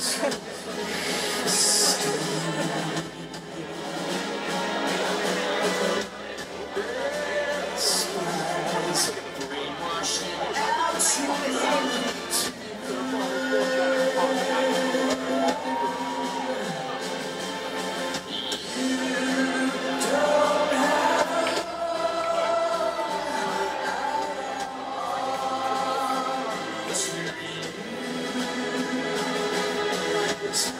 Stupid. Peace.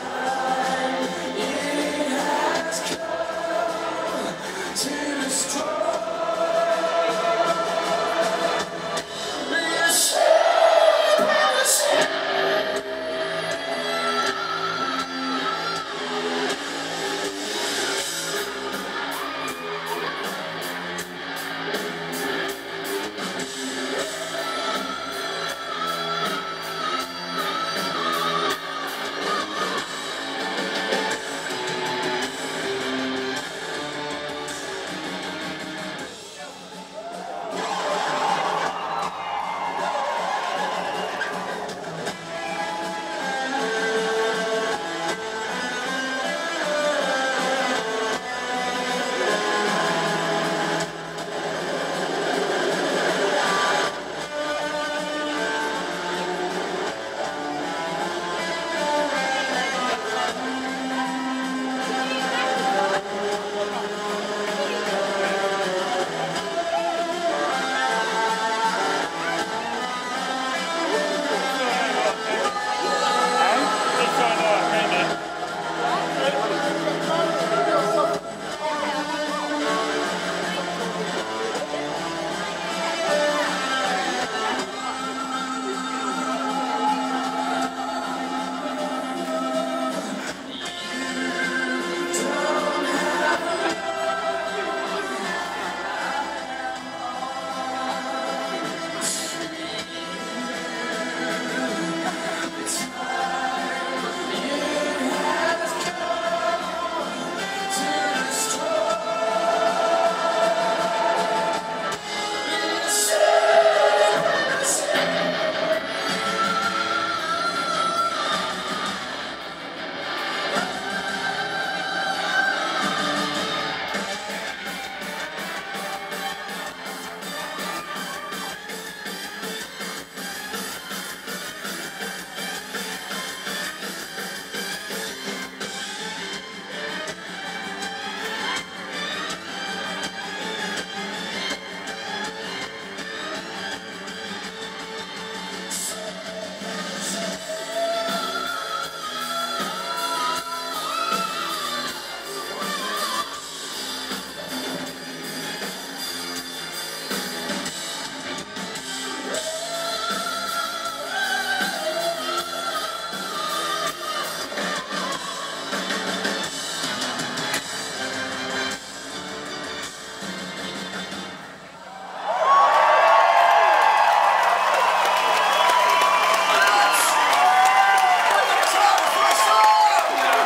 Thanks.